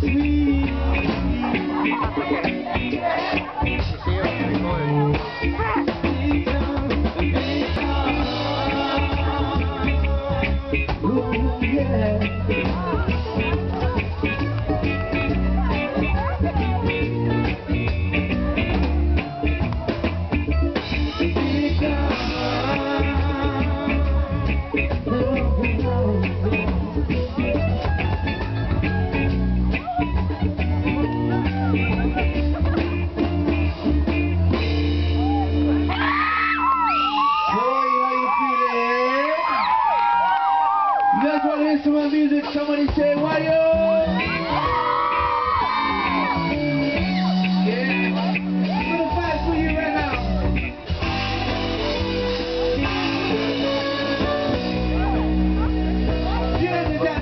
Thank you.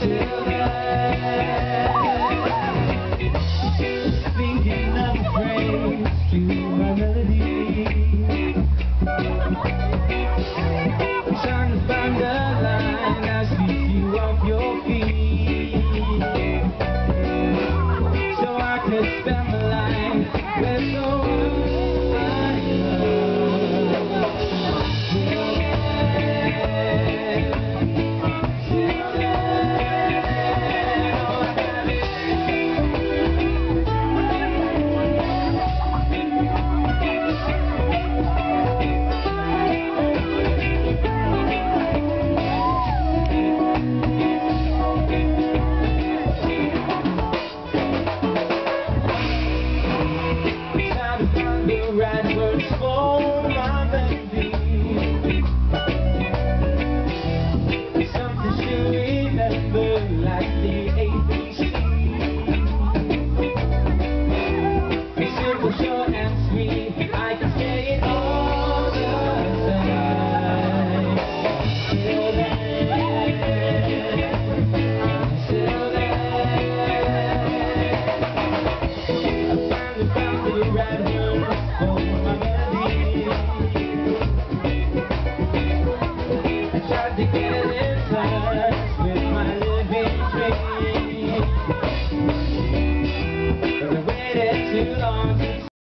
to Thank like the Be simple, short, and sweet. I can say it all the time. Till then, till then. I found the right for my. I tried to